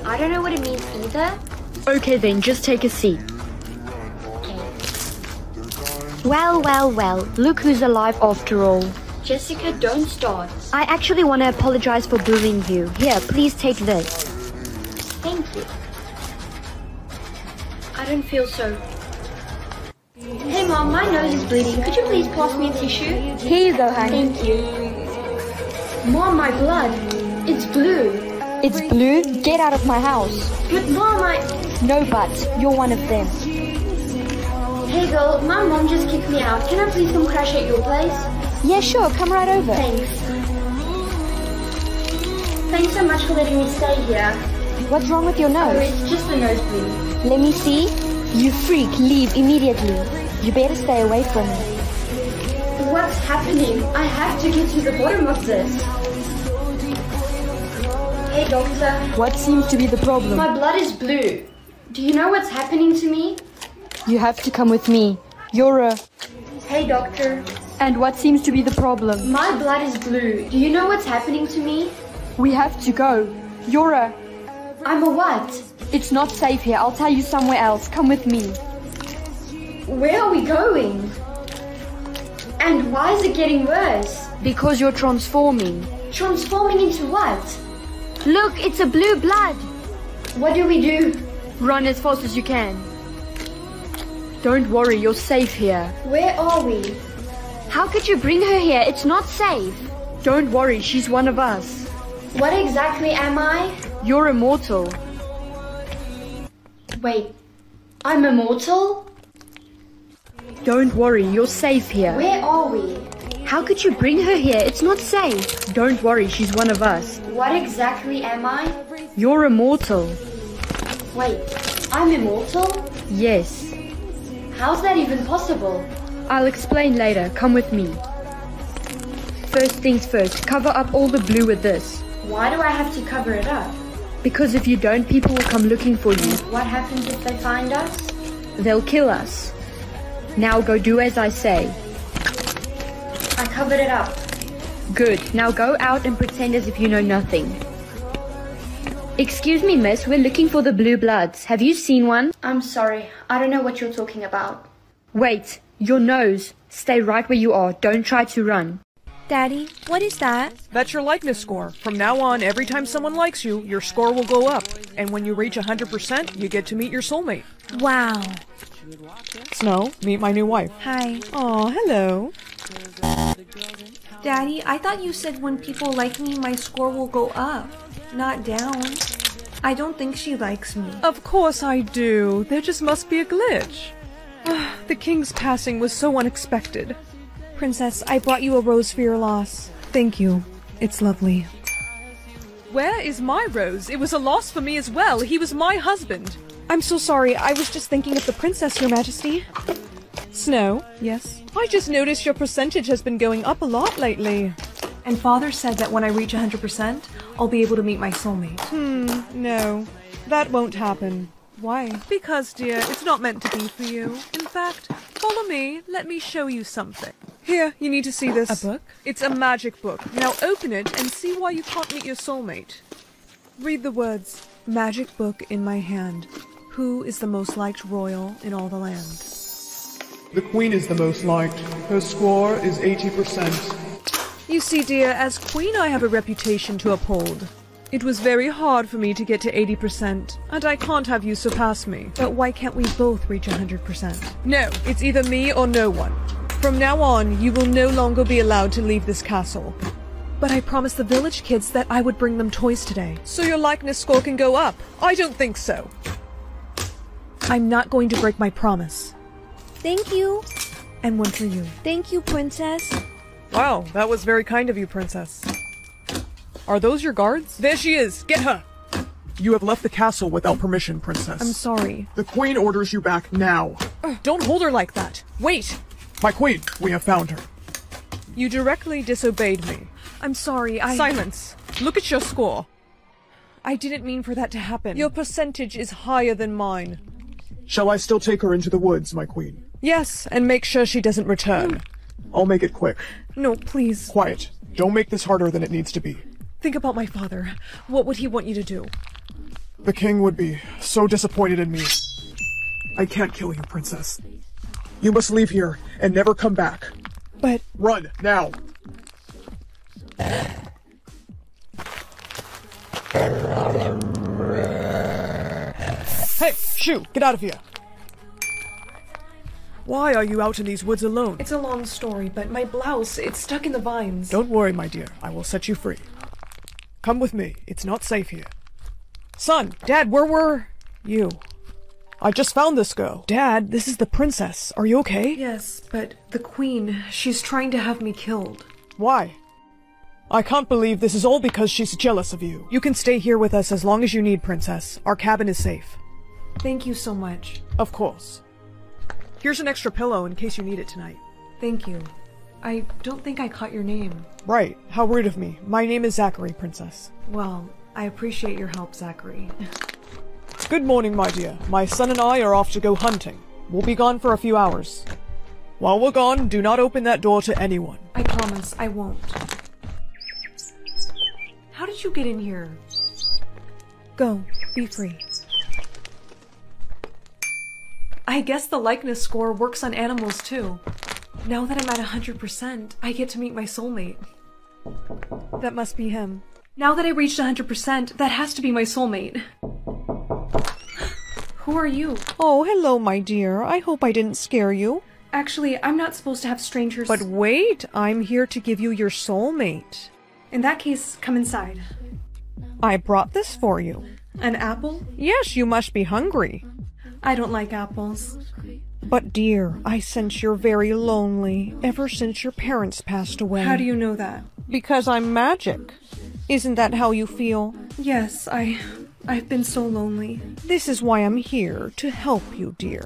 I don't know what it means either. Okay then, just take a seat. Well, well, well. Look who's alive after all. Jessica, don't start. I actually want to apologize for bullying you. Here, please take this. Thank you. I don't feel so. Hey mom, my nose is bleeding. Could you please pass me a tissue? Here you go, honey. Thank you. Mom, my blood. It's blue. It's blue. Get out of my house. But mom, I. No buts. You're one of them. Hey girl, my mom just kicked me out. Can I please come crash at your place? Yeah, sure. Come right over. Thanks. Thanks so much for letting me stay here. What's wrong with your Oh, nose? it's just a nosebleed. Let me see. You freak. Leave immediately. You better stay away from me. What's happening? I have to get to the bottom of this. Hey, doctor. What seems to be the problem? My blood is blue. Do you know what's happening to me? You have to come with me. You're a. Hey, doctor. And what seems to be the problem? My blood is blue. Do you know what's happening to me? We have to go. You're a. I'm a what? It's not safe here. I'll tell you somewhere else. Come with me. Where are we going? And why is it getting worse? Because you're transforming. Transforming into what? Look, it's a blue blood. What do we do? Run as fast as you can. Don't worry, you're safe here. Where are we? How could you bring her here? It's not safe. Don't worry, she's one of us. What exactly am I? You're immortal. Wait, I'm immortal? Don't worry, you're safe here. Where are we? How could you bring her here? It's not safe. Don't worry, she's one of us. What exactly am I? You're immortal. Wait, I'm immortal? Yes. How's that even possible? I'll explain later. Come with me. First things first, cover up all the blue with this. Why do I have to cover it up? Because if you don't, people will come looking for you. What happens if they find us? They'll kill us. Now go do as I say. I covered it up. Good. Now go out and pretend as if you know nothing. Excuse me, miss. We're looking for the blue bloods. Have you seen one? I'm sorry. I don't know what you're talking about. Wait. Your nose. Stay right where you are. Don't try to run. Daddy, what is that? That's your likeness score. From now on, every time someone likes you, your score will go up. And when you reach 100%, you get to meet your soulmate. Wow. Snow, meet my new wife. Hi. Oh, hello. Daddy, I thought you said when people like me, my score will go up, not down. I don't think she likes me. Of course I do. There just must be a glitch. Ah, the king's passing was so unexpected. Princess, I brought you a rose for your loss. Thank you. It's lovely. Where is my rose? It was a loss for me as well. He was my husband. I'm so sorry. I was just thinking of the princess, your majesty. Snow? Yes? I just noticed your percentage has been going up a lot lately. And father said that when I reach 100%, I'll be able to meet my soulmate. Hmm, no. That won't happen. Why? Because, dear, it's not meant to be for you. In fact, follow me. Let me show you something. Here, you need to see this. A book? It's a magic book. Now open it and see why you can't meet your soulmate. Read the words. Magic book in my hand. Who is the most liked royal in all the land? The queen is the most liked. Her score is 80%. You see, dear, as queen I have a reputation to uphold. It was very hard for me to get to 80%, and I can't have you surpass me. But why can't we both reach 100%? No, it's either me or no one. From now on, you will no longer be allowed to leave this castle. But I promised the village kids that I would bring them toys today. So your likeness score can go up. I don't think so. I'm not going to break my promise. Thank you. And one for you. Thank you, princess. Wow, that was very kind of you, princess. Are those your guards? There she is. Get her. You have left the castle without permission, princess. I'm sorry. The queen orders you back now. Ugh, don't hold her like that. Wait. My queen, we have found her. You directly disobeyed me. I'm sorry, I... Silence. Look at your score. I didn't mean for that to happen. Your percentage is higher than mine. Shall I still take her into the woods, my queen? Yes, and make sure she doesn't return. I'll make it quick. No, please. Quiet. Don't make this harder than it needs to be. Think about my father. What would he want you to do? The king would be so disappointed in me. I can't kill you, princess. You must leave here and never come back. But... Run, now! Hey, Shoo, get out of here! Why are you out in these woods alone? It's a long story, but my blouse, it's stuck in the vines. Don't worry, my dear. I will set you free. Come with me. It's not safe here. Son, Dad, where were you? I just found this girl. Dad, this is the princess. Are you okay? Yes, but the queen, she's trying to have me killed. Why? I can't believe this is all because she's jealous of you. You can stay here with us as long as you need, princess. Our cabin is safe. Thank you so much. Of course. Here's an extra pillow in case you need it tonight. Thank you. I don't think I caught your name. Right. How rude of me. My name is Zachary, Princess. Well, I appreciate your help, Zachary. Good morning, my dear. My son and I are off to go hunting. We'll be gone for a few hours. While we're gone, do not open that door to anyone. I promise I won't. How did you get in here? Go. Be free. I guess the likeness score works on animals too. Now that I'm at 100%, I get to meet my soulmate. That must be him. Now that I reached 100%, that has to be my soulmate. Who are you? Oh, hello, my dear. I hope I didn't scare you. Actually, I'm not supposed to have strangers. But wait, I'm here to give you your soulmate. In that case, come inside. I brought this for you. An apple? Yes, you must be hungry. I don't like apples. But dear, I sense you're very lonely ever since your parents passed away. How do you know that? Because I'm magic. Isn't that how you feel? Yes, I. I've been so lonely. This is why I'm here, to help you, dear.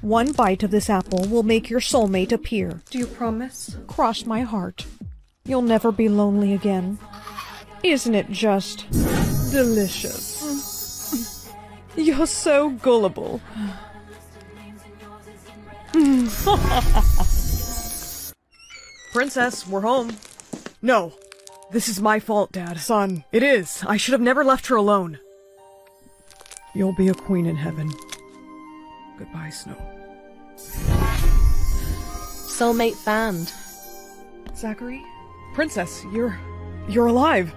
One bite of this apple will make your soulmate appear. Do you promise? Cross my heart. You'll never be lonely again. Isn't it just delicious? Mm. You're so gullible. Princess, we're home. No. This is my fault, Dad. Son, it is. I should have never left her alone. You'll be a queen in heaven. Goodbye, Snow. Soulmate found. Zachary? Princess, you're. you're alive.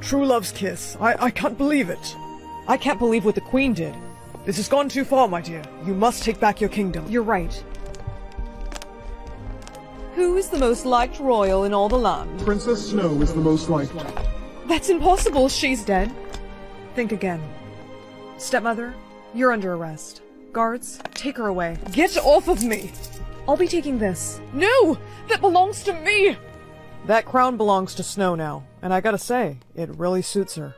True love's kiss. I, I can't believe it. I can't believe what the queen did. This has gone too far, my dear. You must take back your kingdom. You're right. Who is the most liked royal in all the land? Princess Snow is the most liked. That's impossible. She's dead. Think again. Stepmother, you're under arrest. Guards, take her away. Get off of me! I'll be taking this. No! That belongs to me! That crown belongs to Snow now, and I gotta say, it really suits her.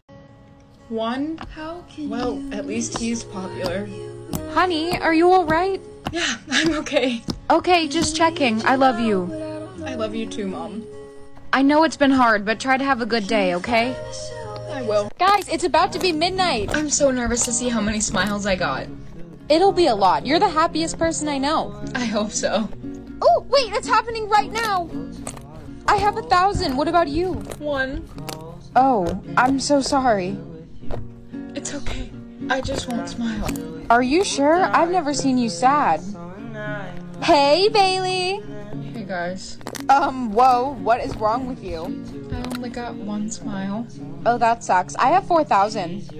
One? How can Well, at least he's popular. Honey, are you alright? Yeah, I'm okay. Okay, just checking. I love you. I love you too, Mom. I know it's been hard, but try to have a good day, okay? I will. Guys, it's about to be midnight. I'm so nervous to see how many smiles I got. It'll be a lot. You're the happiest person I know. I hope so. Oh, wait, it's happening right now. I have a thousand. What about you? One. Oh, I'm so sorry. It's okay. I just won't smile. Are you sure? I've never seen you sad. Hey, Bailey. Hey guys. Um, whoa, what is wrong with you? I only got one smile. Oh, that sucks. I have 4,000.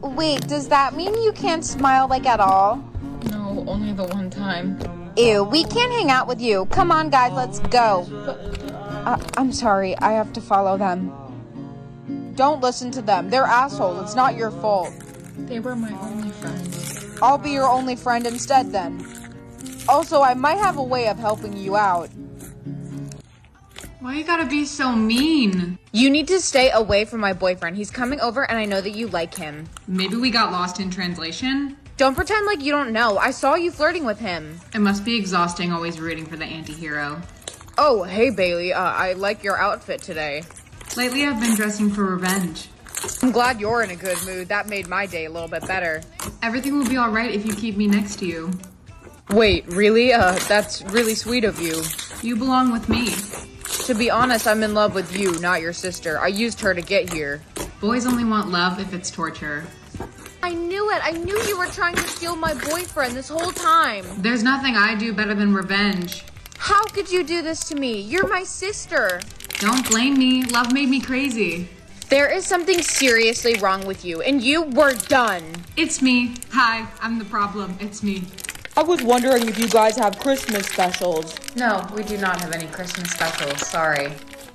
Wait, does that mean you can't smile like at all? No, only the one time. Ew, we can't hang out with you. Come on, guys, let's go. Uh, I'm sorry, I have to follow them. Don't listen to them. They're assholes. It's not your fault. They were my only friends. I'll be your only friend instead then. Also, I might have a way of helping you out. Why you gotta be so mean? You need to stay away from my boyfriend. He's coming over and I know that you like him. Maybe we got lost in translation? Don't pretend like you don't know. I saw you flirting with him. It must be exhausting always rooting for the anti-hero. Oh, hey Bailey. Uh, I like your outfit today. Lately I've been dressing for revenge. I'm glad you're in a good mood. That made my day a little bit better. Everything will be alright if you keep me next to you. Wait, really? Uh, that's really sweet of you. You belong with me. To be honest, I'm in love with you, not your sister. I used her to get here. Boys only want love if it's torture. I knew it. I knew you were trying to steal my boyfriend this whole time. There's nothing I do better than revenge. How could you do this to me? You're my sister. Don't blame me. Love made me crazy. There is something seriously wrong with you, and you were done. It's me. Hi, I'm the problem. It's me. I was wondering if you guys have Christmas specials. No, we do not have any Christmas specials. Sorry.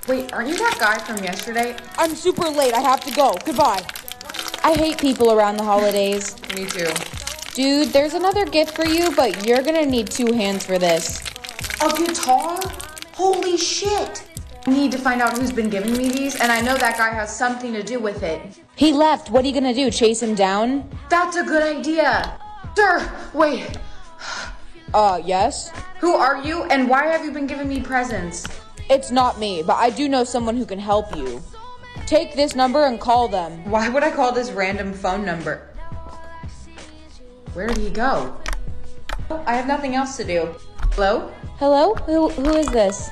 Wait, aren't you that guy from yesterday? I'm super late. I have to go. Goodbye. I hate people around the holidays. Me too. Dude, there's another gift for you, but you're gonna need two hands for this. A guitar? Holy shit! I need to find out who's been giving me these, and I know that guy has something to do with it. He left. What are you gonna do? Chase him down? That's a good idea. Sir, wait. Uh, yes? Who are you and why have you been giving me presents? It's not me, but I do know someone who can help you. Take this number and call them. Why would I call this random phone number? Where did he go? I have nothing else to do. Hello? Hello? Who, who is this?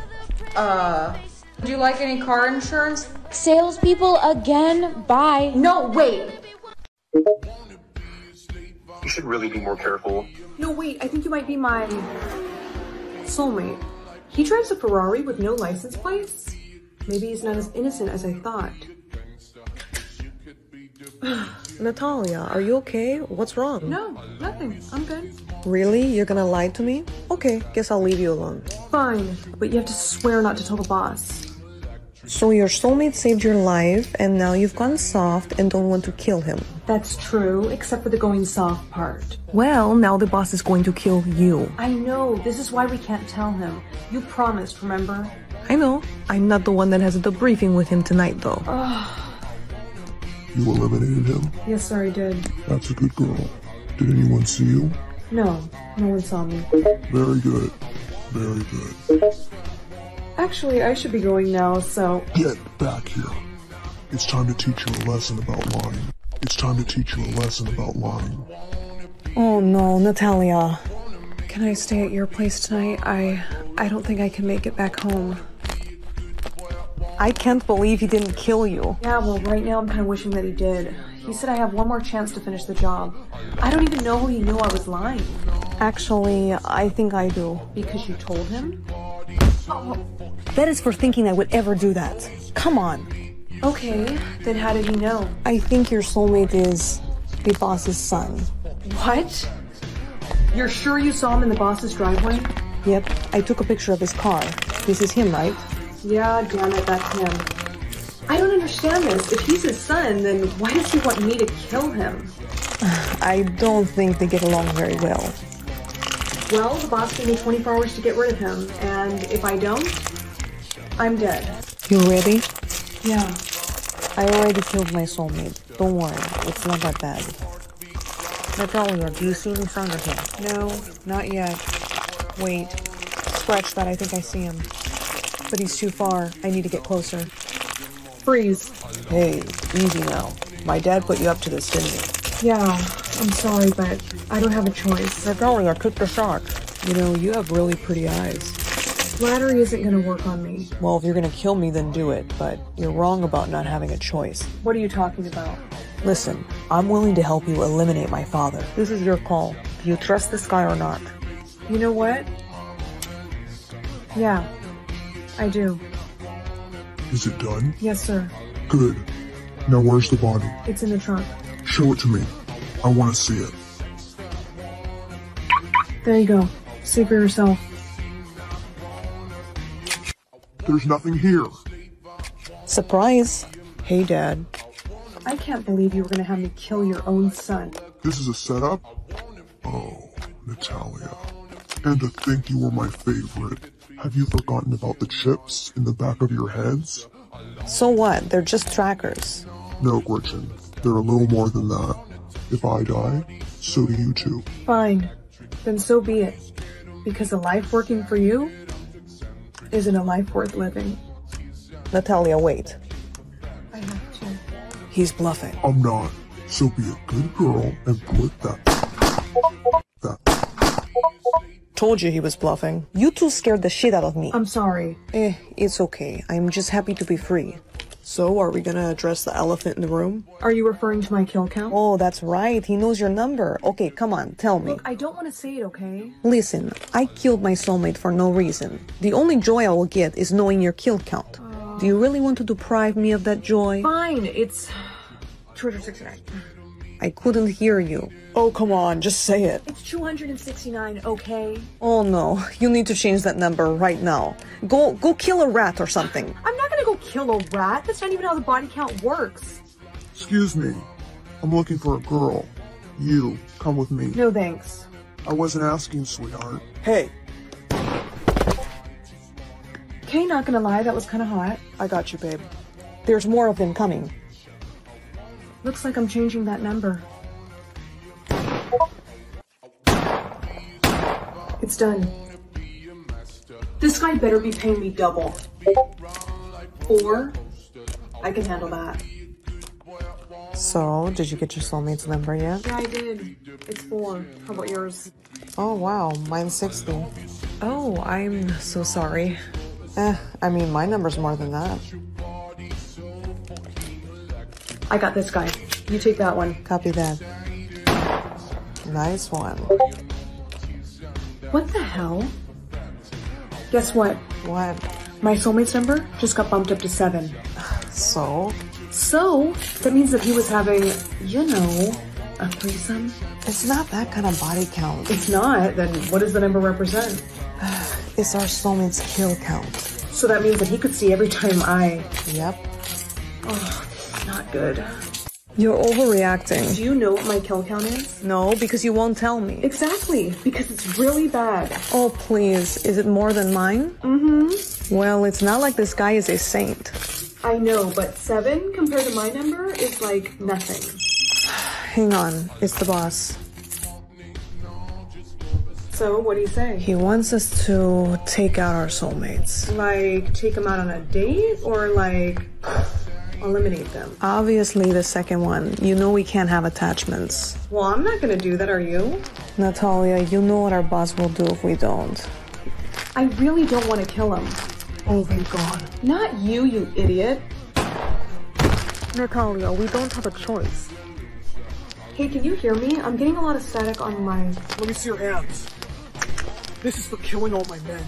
Uh, would you like any car insurance? Salespeople again? Bye. No, wait. You should really be more careful. No, wait, I think you might be my soulmate. He drives a Ferrari with no license plates? Maybe he's not as innocent as I thought. Natalia, are you okay? What's wrong? No, nothing. I'm good. Really? You're gonna lie to me? Okay, guess I'll leave you alone. Fine, but you have to swear not to tell the boss. So your soulmate saved your life, and now you've gone soft and don't want to kill him. That's true, except for the going soft part. Well, now the boss is going to kill you. I know, this is why we can't tell him. You promised, remember? I know. I'm not the one that has a debriefing with him tonight, though. You eliminated him? Yes, sir, I did. That's a good girl. Did anyone see you? No, no one saw me. Very good. Very good. Actually, I should be going now, so. Get back here. It's time to teach you a lesson about lying. It's time to teach you a lesson about lying. Oh no, Natalia. Can I stay at your place tonight? I I don't think I can make it back home. I can't believe he didn't kill you. Yeah, well, right now I'm kind of wishing that he did. He said I have one more chance to finish the job. I don't even know who he knew I was lying. Actually, I think I do. Because you told him? That is for thinking I would ever do that. Come on. Okay, then how did he know? I think your soulmate is the boss's son. What? You're sure you saw him in the boss's driveway? Yep, I took a picture of his car. This is him, right? Yeah, damn it, that's him. I don't understand this. If he's his son, then why does he want me to kill him? I don't think they get along very well. Well, the boss gave me 24 hours to get rid of him, and if I don't, I'm dead. You ready? Yeah. I already killed my soulmate. Don't worry, it's not that bad. Natalia, do you see any sign of him? No, not yet. Wait. Scratch that, I think I see him. But he's too far. I need to get closer. Freeze. Hey, easy now. My dad put you up to this, didn't he? Yeah, I'm sorry, but I don't have a choice. Natalia, took the shot. You know, you have really pretty eyes. Flattery isn't gonna work on me. Well, if you're gonna kill me, then do it. But you're wrong about not having a choice. What are you talking about? Listen, I'm willing to help you eliminate my father. This is your call. Do you trust this guy or not? You know what? Yeah, I do. Is it done? Yes, sir. Good. Now where's the body? It's in the trunk. Show it to me. I want to see it. There you go. See for yourself. There's nothing here. Surprise. Hey, Dad. I can't believe you were gonna have me kill your own son. This is a setup? Oh, Natalia. And to think you were my favorite. Have you forgotten about the chips in the back of your heads? So what? They're just trackers. No, Gretchen. They're a little more than that. If I die, so do you too. Fine. Then so be it. Because a life working for you isn't a life worth living. Natalia, wait. I have to. He's bluffing. I'm not. So be a good girl and put that. That. Told you he was bluffing. You two scared the shit out of me. I'm sorry. Eh, it's okay. I'm just happy to be free. So, are we gonna address the elephant in the room? Are you referring to my kill count? Oh, that's right. He knows your number. Okay, come on, tell me. Look, I don't want to say it, okay? Listen, I killed my soulmate for no reason. The only joy I will get is knowing your kill count. Do you really want to deprive me of that joy? Fine, it's 269. I couldn't hear you. Oh, come on, just say it. It's 269, okay? Oh no, you need to change that number right now. Go go kill a rat or something. I'm not gonna go kill a rat. That's not even how the body count works. Excuse me. I'm looking for a girl. You, come with me. No thanks. I wasn't asking, sweetheart. Hey, Okay, not gonna lie, that was kind of hot. I got you, babe. There's more of them coming. Looks like I'm changing that number. It's It's done. This guy better be paying me double. Or I can handle that. So, did you get your soulmate's number yet? Yeah, I did. It's four. How about yours? Oh wow, mine's 60. Oh, I'm so sorry. Eh, I mean, my number's more than that. I got this guy. You take that one. Copy that. Nice one. What the hell? Guess what? What? My soulmate's number just got bumped up to seven. So? So, that means that he was having, you know, a threesome? It's not that kind of body count. It's not. Then what does the number represent? It's our soulmate's kill count. So that means that he could see every time I. Yep. This is not good. You're overreacting. Do you know what my kill count is? No, because you won't tell me. Exactly, because it's really bad. Oh, please. Is it more than mine? Mm-hmm. Well, it's not like this guy is a saint. I know, but seven compared to my number is like nothing. Hang on. It's the boss. So, what do you say? He wants us to take out our soulmates. Like, take them out on a date or like eliminate them. Obviously, the second one. You know we can't have attachments. Well, I'm not gonna do that, are you? Natalia, you know what our boss will do if we don't. I really don't wanna kill him. Oh, thank God. Not you, you idiot. Natalia, we don't have a choice. Hey, can you hear me? I'm getting a lot of static on my. Let me see your hands. This is for killing all my men.